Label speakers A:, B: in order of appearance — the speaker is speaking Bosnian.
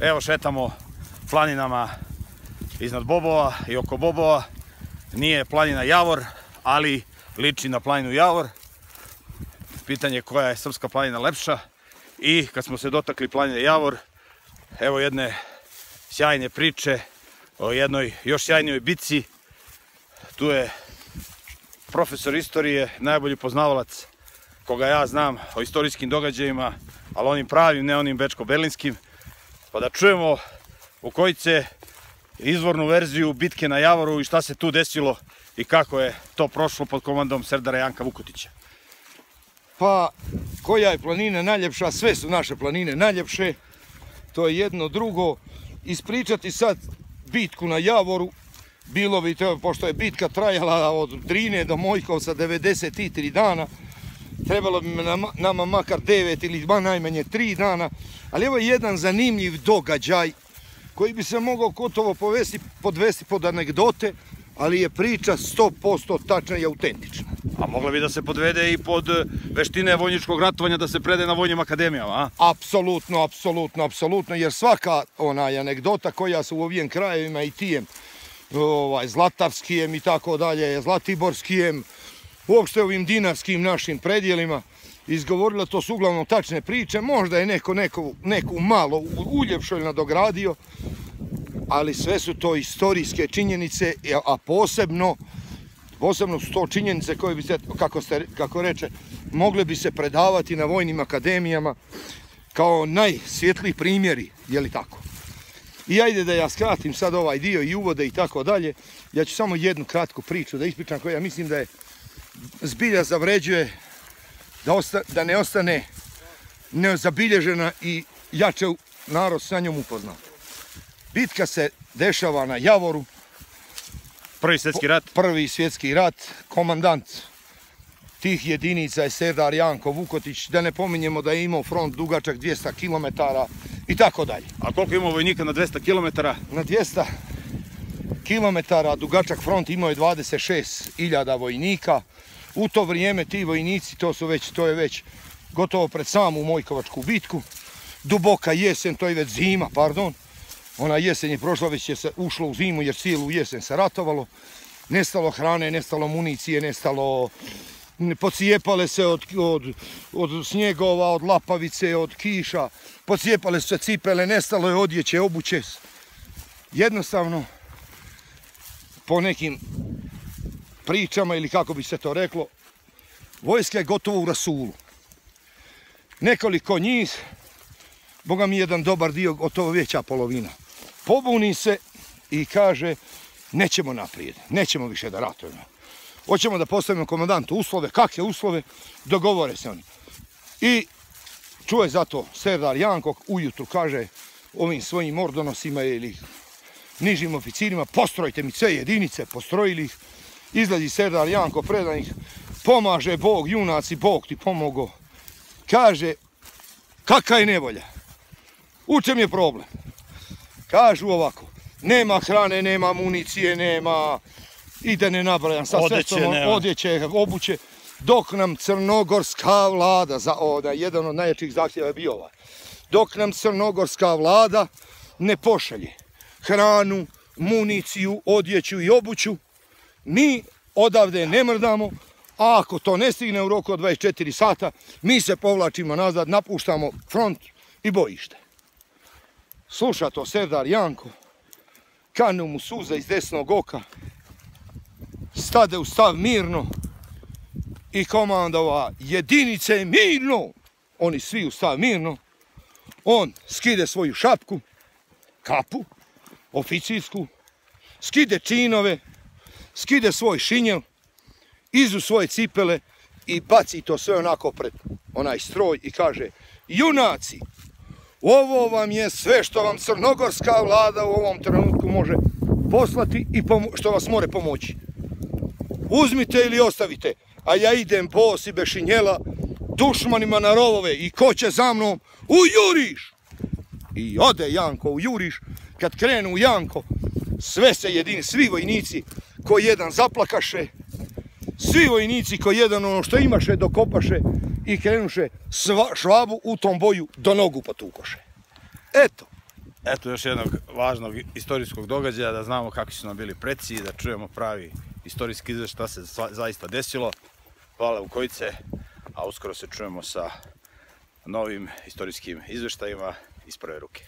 A: Evo šetamo planinama iznad Bobova i oko Bobova. Nije planina Javor, ali liči na planinu Javor. Pitanje koja je srpska planina lepša. I kad smo se dotakli planine Javor, evo jedne sjajne priče o jednoj još sjajnijoj bici. Tu je profesor istorije, najbolji poznavalac koga ja znam o istorijskim događajima, ali onim pravim, ne onim bečko-berlinskim. Pa da čujemo u kojice izvornu verziju bitke na Javoru i šta se tu desilo i kako je to prošlo pod komandom Serdara Janka Vukotića.
B: Pa, koja je planina najljepša? Sve su naše planine najljepše. To je jedno drugo. Ispričati sad bitku na Javoru, bilo bi to, pošto je bitka trajala od Drine do Mojkovca 93 dana, trebalo bi nama makar 9 ili najmanje 3 dana, ali evo je jedan zanimljiv događaj koji bi se mogao gotovo povesti, podvesti pod anegdote, ali je priča 100% tačna i autentična.
A: A mogla bi da se podvede i pod veštine vojničkog ratovanja da se prede na vojnim akademijama, a?
B: Apsolutno, apsolutno, apsolutno, jer svaka onaj anegdota koja su u ovim krajevima i tijem, ovaj, Zlatarskijem i tako dalje, Zlatiborskijem, uopšte ovim dinarskim našim predjelima, izgovorila, to su uglavnom tačne priče, možda je neko, neko neku malo uljepšo ili nadogradio, ali sve su to istorijske činjenice, a posebno, posebno su to činjenice koje bi se, kako, ste, kako reče, mogle bi se predavati na vojnim akademijama kao najsvjetliji primjeri, je li tako? I ajde da ja skratim sad ovaj dio i uvode i tako dalje, ja ću samo jednu kratku priču da ispričam koja mislim da je zbilja zavređuje da, osta, da ne ostane nezabilježena i jače narod sa njom upoznao. Bitka se dešava na Javoru.
A: Prvi svjetski rat.
B: Prvi svjetski rat. Komandant tih jedinica je Serdar Janko Vukotić. Da ne pominjemo da je imao front dugačak 200 km i tako dalje.
A: A koliko imao vojnika na 200 km?
B: Na 200 km dugačak front imao je 26.000 vojnika. U to vrijeme ti vojnici, to su već, to je već gotovo pred samu Mojkovačku bitku. Duboka jesen, to je već zima, pardon. Ona jesen je prošla, već je se ušlo u zimu jer cijelu jesen se ratovalo. Nestalo hrane, nestalo municije, nestalo... Pocijepale se od, od, od snjegova, od lapavice, od kiša. Pocijepale se cipele, nestalo je odjeće, obuće. Jednostavno, po nekim pričama ili kako bi se to reklo, vojska je gotovo u rasulu. Nekoliko njih, Boga mi jedan dobar dio, od veća polovina, pobuni se i kaže nećemo naprijed, nećemo više da ratujemo. Hoćemo da postavimo komandantu uslove, kakve uslove, dogovore se oni. I čuje zato Serdar Jankok ujutru kaže ovim svojim mordonosima ili nižim oficirima, postrojite mi sve jedinice, postrojili ih, izlazi Serdar Janko predanih, pomaže Bog, junaci, Bog ti pomogo. Kaže, kakva je nevolja? U čem je problem? Kažu ovako, nema hrane, nema municije, nema, i da ne nabrajam, sad sve što odjeće, obuće, dok nam crnogorska vlada, za, o, da, jedan od najjačih zahtjeva je bio ovaj, dok nam crnogorska vlada ne pošalje hranu, municiju, odjeću i obuću, mi odavde ne mrdamo, a ako to ne stigne u roku od 24 sata, mi se povlačimo nazad, napuštamo front i bojište. Sluša to Serdar Janko, kanu mu suza iz desnog oka, stade u stav mirno i komandova jedinice mirno, oni svi u stav mirno, on skide svoju šapku, kapu, oficijsku, skide činove, skide svoj šinjel, izu svoje cipele i baci to sve onako pred onaj stroj i kaže Junaci, ovo vam je sve što vam crnogorska vlada u ovom trenutku može poslati i što vas more pomoći. Uzmite ili ostavite, a ja idem bos i bešinjela dušmanima na rovove i ko će za mnom u Juriš. I ode Janko u Juriš, kad krenu Janko, sve se jedini, svi vojnici ko jedan zaplakaše, svi vojnici ko jedan ono što imaše dokopaše i krenuše sva, švabu u tom boju do nogu potukoše. Eto,
A: Eto još jednog važnog istorijskog događaja, da znamo kakvi su nam bili preci, da čujemo pravi istorijski izveš šta se zaista desilo. Hvala Vukojice, a uskoro se čujemo sa novim istorijskim izveštajima iz prve ruke.